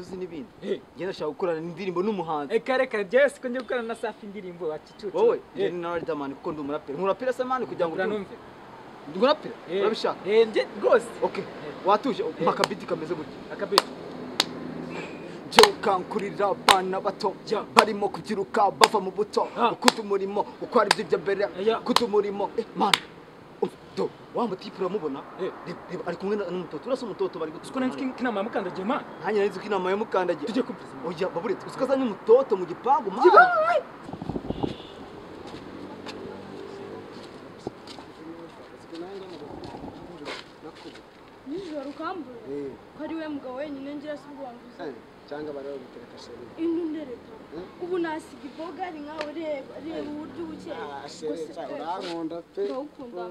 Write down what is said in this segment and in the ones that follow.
uzi n'ibindi. Eh. njye ndashaka gukorana indirimbo n'umuhanzi. Reka reka njyewe siko njye gukorana na safi indirimbo wa kicucu. Wowe? Eh, njye na Riderman kuko ndi umuraperi. Nkurapera se mani kugira ngo numve. Ndi umuraperi? Eh, urabishaka? Eh, njye rwose. Okay watuje? Akabiti kameze gutya. Akabito je ukankurira abana bato. Barimo kubyiruka bava mu buto. Ukuta umurimo uko ari byo mbere. Ya. ukuta umurimo. Eh man. um, do wa mutipe uramubona Eh. Ari kumwe n'umutoto urasa umutoto bari siko nanjye ko inama ya mukandagiye man nanjye nari nzi ko inama yamukandagiye tujye kumviriza oya baburetse uzi ko azanye umutoto mu gipangu man nijoro ukambura ko ari we mugabo wenyine ngira si ubwo wambuze cyangwa bari bagutereka sheri indi ndereka ubu nasiga iboga ari nkawe reba reba uburyo Ah, sheri urankunda pe ndawukunda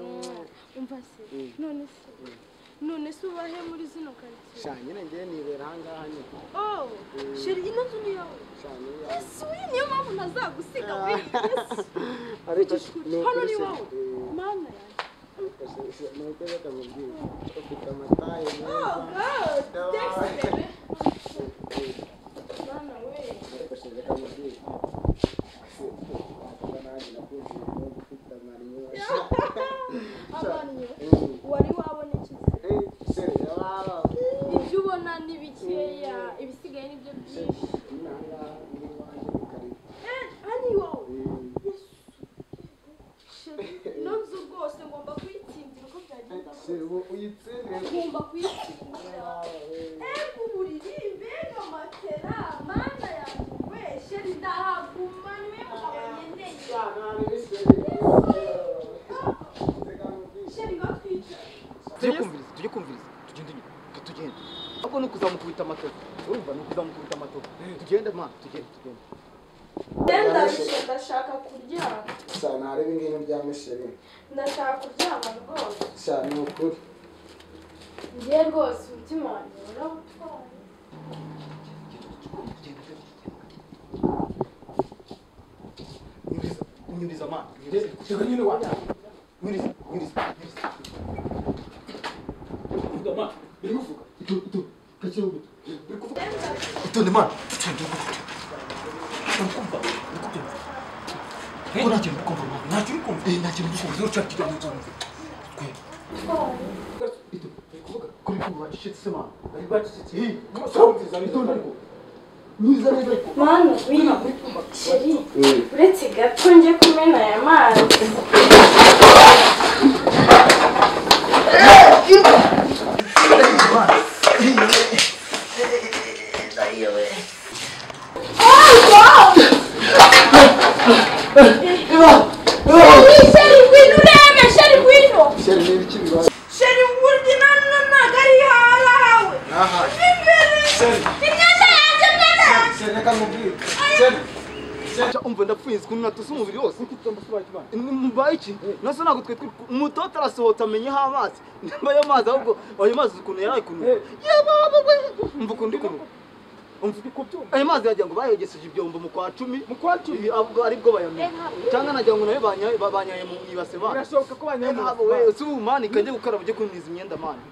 umva se none se none se ubahe muri zino karitsiye sha nyine ngiye nibera ahangaha nyine oh sheri ino nzu ni yawe sha niyo yesu uri niyo mpamvu ntazagusiga we ariko Igishwi, hano ni wowe eh, mana yanjye ariko sheri, sheri, ni uko reka mubwire ufite amataye oh meza wari wabona iki ibyo ubona ni bikeya ibisigaye ni byo byinshi nzu rwose ngomba kuyitsindira uko byagenda ngomba kuyitsindira Eh, ku buriri mbega matera mana yanjye we sheri ndahaguma ni we mugabo nkeneye sheri batwicara tujye kumviriza tujye kumviriza. Tugende Reka tugende ahubwo ni ukuzamukubita amatoto urumva ni ukuzamukubita amatoto tugende man tugende tugende. Ndarushye ndashaka kuryama. Sha nareba ingino bya misheri ndashaka kuryama rwose. Sha ni ukuri. Ngiye rwose umutima wanjye urawutwaye nyuriza nyuriza wa. Nyuriza nyuriza nyuriza vuga man biri kuvuga ito ito kakira ubu biri kuvuga itonde man tugende urikumva urikumva ko nta kintu uri kumva nta kintu uri kumva nta kintu uri kumva ushaka kijya mu nzu twe ito biri kuvuga ko biri kuvuga shit se man bari bacecetse eh kumviriza itonde ariko mana wina sheri uretse gato njye kumena aya mazi sheri ngwino urebe sheri ngwino sheri ni ibiki bibaye sheri burya nana ntago ari hawe aha imbere imyenda yanjye imyenda yanjye sheri reka mubwire sheri umva ndapfuye ukuntu natose umubiri wose mubaye iki nase ntabwo twe umutoto arasohotse amenyeho amazi nimba ayo mazi ahubwo ayo mazi ukuntu yari ari kuntu yababa we umva ukuntu ndi kuntu umva ayo mazi wagira ngo bayogeseje ibyombo mu kwa cumi. Mu kwa cumi? Aribwo bayamena cyangwa nagira ngo na yo banyaye mu ibase bana birashoboka ko banyaye eh, mu ibase eh, si ubu mani kanjye gukaraba ujye kumwiza imyenda mani.